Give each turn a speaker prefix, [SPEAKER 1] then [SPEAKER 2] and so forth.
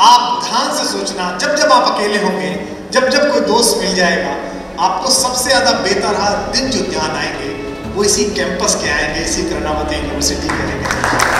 [SPEAKER 1] आप ध्यान से सोचना, जब जब आप अकेले होंगे, जब जब कोई दोस्त मिल जाएगा, आपको सबसे ज़्यादा बेहतर दिन जो ध्यान आएँगे, वो इसी कैंपस के आएँगे, इसी कर्णावती यूनिवर्सिटी के आएँगे।